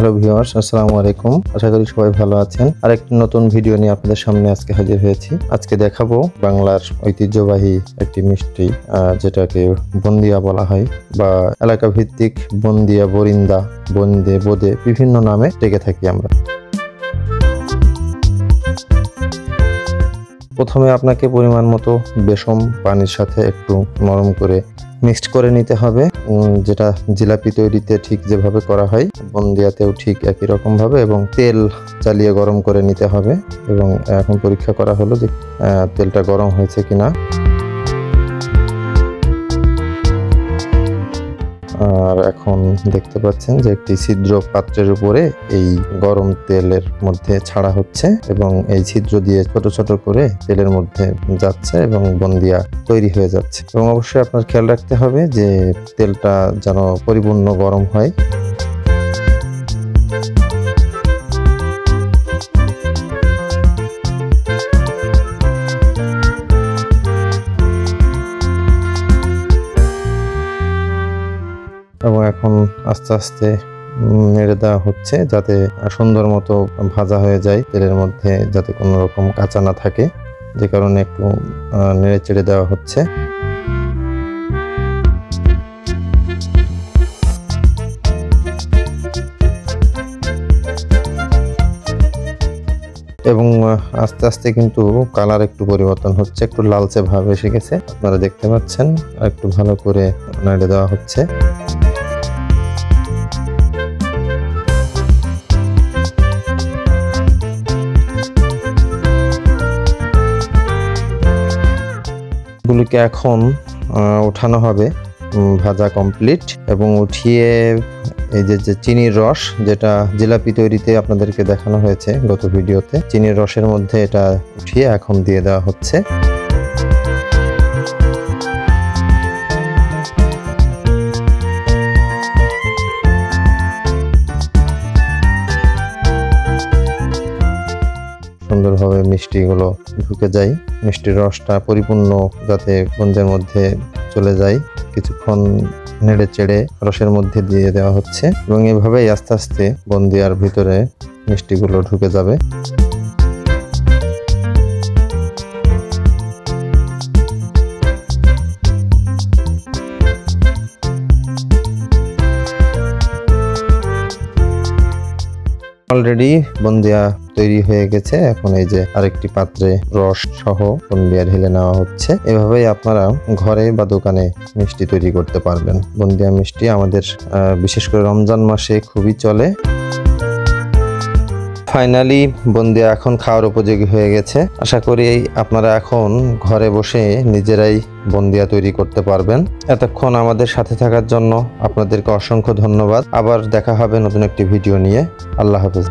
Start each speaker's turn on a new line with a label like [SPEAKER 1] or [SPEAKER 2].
[SPEAKER 1] Hello viewers, আসসালামু আলাইকুম। আশা করি সবাই ভালো আছেন। আর একটি নতুন ভিডিও নিয়ে আপনাদের সামনে আজকে হাজির হয়েছি। আজকে দেখাবো বাংলার ঐতিহ্যবাহী একটি মিষ্টি যেটাকে বন্দিয়া বলা হয় বা এলাকা ভিত্তিক বন্দিয়া বরিন্দা, বন্দে বোদে বিভিন্ন নামে ডেকে থাকি আমরা। প্রথমে আপনাকে পরিমাণ মতো বেসম পানির সাথে একটু নরম করে মিক্সড করে নিতে হবে। যেটা জিলাপি তৈরিতে ঠিক যেভাবে করা হয়, বন্দিয়াতেও ঠিক একই রকম ভাবে এবং তেল চালিয়ে গরম করে নিতে হবে এবং এখন পরীক্ষা করা হলো যে তেলটা গরম হয়েছে কিনা। আর এখন দেখতে পাচ্ছেন যে একটি ছিদ্র পাত্রের উপরে এই গরম তেলের মধ্যে ছাড়া হচ্ছে এবং এই ছিদ্র দিয়ে ছোট ছোট করে তেলের মধ্যে যাচ্ছে এবং বন্দিয়া তৈরি হয়ে যাচ্ছে। এবং অবশ্যই আপনার খেয়াল রাখতে হবে যে তেলটা যেন পরিপূর্ণ গরম হয়। আস্তে আস্তে নেড়ে দেওয়া হচ্ছে যাতে সুন্দর মতো ভাজা হয়ে যায় তেলের মধ্যে যাতে কোনো রকম কাঁচা না থাকে। যে কারণে একটু নেড়ে চেড়ে দেওয়া হচ্ছে। এবং আস্তে আস্তে কিন্তু কালার একটু পরিবর্তন হচ্ছে, একটু লালচে ভাব এসে গেছে। আপনারা দেখতে পাচ্ছেন, আর একটু ভালো করে নেড়ে দেওয়া হচ্ছে। গুলিকে এখন ওঠানো হবে ভাজা কমপ্লিট এবং উঠিয়ে এই যে যে চিনির রস, যেটা জিলাপি তৈরিতে আপনাদেরকে দেখানো হয়েছে গত ভিডিওতে, চিনির রসের মধ্যে এটা উঠিয়ে এখন দিয়ে দেওয়া হচ্ছে। সুন্দরভাবে মিষ্টিগুলো ঢুকে যায়। মিষ্টির রসটা পরিপূর্ণ যাতে গঞ্জের মধ্যে চলে যায়। কিছুক্ষণ নেড়ে চেড়ে রসের মধ্যে দিয়ে দেওয়া হচ্ছে এবং এভাবেই আস্তে আস্তে বন্দিয়ার ভিতরে মিষ্টিগুলো ঢুকে যাবে। অলরেডি বন্দিয়া তৈরি হয়ে গেছে। এখন এই যে আরেকটি পাত্রে রস সহ বন্দিয়া ঢেলে নেওয়া হচ্ছে। এভাবেই আপনারা ঘরে বা দোকানে মিষ্টি তৈরি করতে পারবেন। বন্দিয়া মিষ্টি আমাদের বিশেষ করে রমজান মাসে খুবই চলে। ফাইনালি বন্দিয়া এখন খাওয়ার উপযোগী হয়ে গেছে। আশা করি আপনারা এখন ঘরে বসে নিজেরাই বন্দিয়া তৈরি করতে পারবেন। এতক্ষণ আমাদের সাথে থাকার জন্য আপনাদেরকে অসংখ্য ধন্যবাদ। আবার দেখা হবে নতুন একটি ভিডিও নিয়ে। আল্লাহ হাফেজ।